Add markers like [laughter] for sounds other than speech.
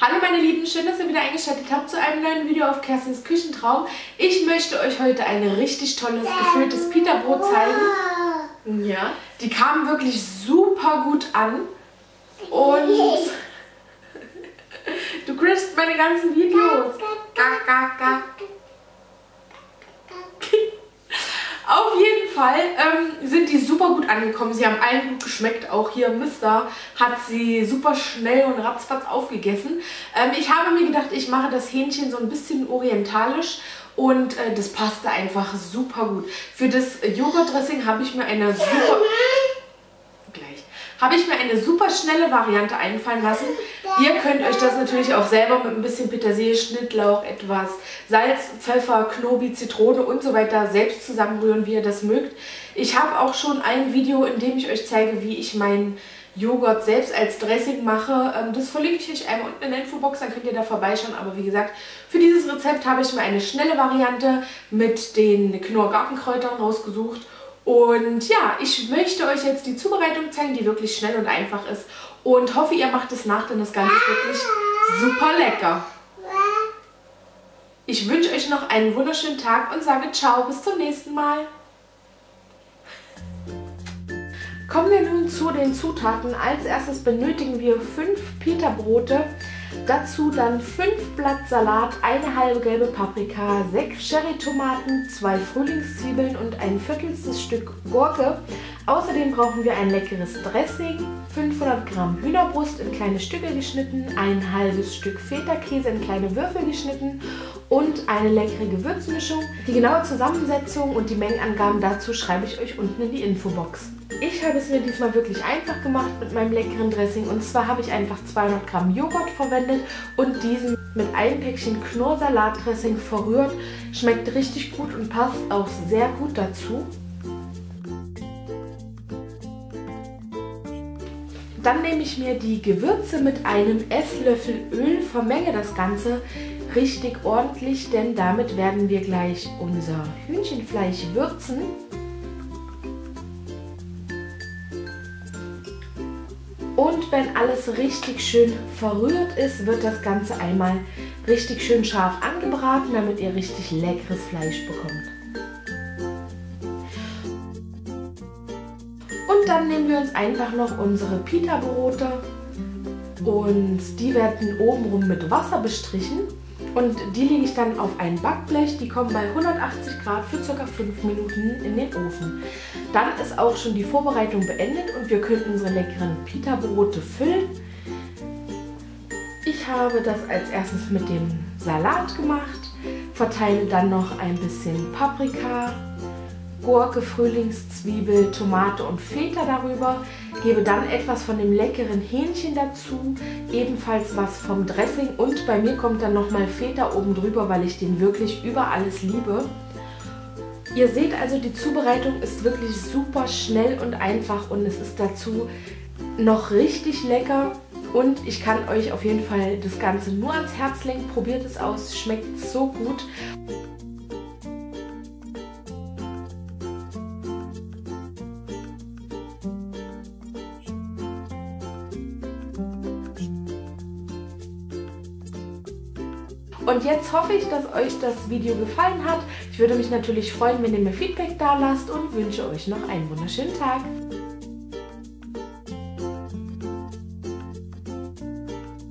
Hallo meine Lieben, schön, dass ihr wieder eingeschaltet habt zu einem neuen Video auf Kerstins Küchentraum. Ich möchte euch heute ein richtig tolles, gefülltes Pita-Brot zeigen. Ja. Die kamen wirklich super gut an. Und [laughs] du kriegst meine ganzen Videos. Gak, gak, gak. Auf jeden Fall ähm, sind die super gut angekommen. Sie haben allen gut geschmeckt. Auch hier Mister hat sie super schnell und ratzfatz aufgegessen. Ähm, ich habe mir gedacht, ich mache das Hähnchen so ein bisschen orientalisch und äh, das passte einfach super gut. Für das Joghurtdressing habe ich mir eine super habe ich mir eine super schnelle Variante einfallen lassen. Ihr könnt euch das natürlich auch selber mit ein bisschen Petersilie, Schnittlauch, etwas Salz, Pfeffer, Knobi, Zitrone und so weiter selbst zusammenrühren, wie ihr das mögt. Ich habe auch schon ein Video, in dem ich euch zeige, wie ich meinen Joghurt selbst als Dressing mache. Ähm, das verlinke ich euch einmal unten in der Infobox, dann könnt ihr da vorbeischauen. Aber wie gesagt, für dieses Rezept habe ich mir eine schnelle Variante mit den Knorr-Gartenkräutern rausgesucht und ja, ich möchte euch jetzt die Zubereitung zeigen, die wirklich schnell und einfach ist. Und hoffe, ihr macht es nach, denn das Ganze ist wirklich super lecker. Ich wünsche euch noch einen wunderschönen Tag und sage ciao, bis zum nächsten Mal. Kommen wir nun zu den Zutaten. Als erstes benötigen wir 5 Peterbrote. Dazu dann 5 Blatt Salat, eine halbe gelbe Paprika, 6 Cherry-Tomaten, 2 Frühlingszwiebeln und ein viertelstes Stück Gurke. Außerdem brauchen wir ein leckeres Dressing, 500 Gramm Hühnerbrust in kleine Stücke geschnitten, ein halbes Stück Feta-Käse in kleine Würfel geschnitten und eine leckere Gewürzmischung. Die genaue Zusammensetzung und die Mengenangaben dazu schreibe ich euch unten in die Infobox. Ich habe es mir diesmal wirklich einfach gemacht mit meinem leckeren Dressing. Und zwar habe ich einfach 200 Gramm Joghurt verwendet und diesen mit einem Päckchen Knorr-Salatdressing verrührt. Schmeckt richtig gut und passt auch sehr gut dazu. Dann nehme ich mir die Gewürze mit einem Esslöffel Öl, vermenge das Ganze richtig ordentlich, denn damit werden wir gleich unser Hühnchenfleisch würzen. Und wenn alles richtig schön verrührt ist, wird das Ganze einmal richtig schön scharf angebraten, damit ihr richtig leckeres Fleisch bekommt. Und dann nehmen wir uns einfach noch unsere Pita-Brote und die werden obenrum mit Wasser bestrichen. Und die lege ich dann auf ein Backblech. Die kommen bei 180 Grad für ca. 5 Minuten in den Ofen. Dann ist auch schon die Vorbereitung beendet und wir können unsere leckeren Pita-Brote füllen. Ich habe das als erstes mit dem Salat gemacht, verteile dann noch ein bisschen Paprika, Gurke, Frühlingszwiebel, Tomate und Feta darüber. Gebe dann etwas von dem leckeren Hähnchen dazu, ebenfalls was vom Dressing und bei mir kommt dann nochmal Feta oben drüber, weil ich den wirklich über alles liebe. Ihr seht also, die Zubereitung ist wirklich super schnell und einfach und es ist dazu noch richtig lecker. Und ich kann euch auf jeden Fall das Ganze nur ans Herz legen. Probiert es aus, schmeckt so gut. Und jetzt hoffe ich, dass euch das Video gefallen hat. Ich würde mich natürlich freuen, wenn ihr mir Feedback da lasst und wünsche euch noch einen wunderschönen Tag.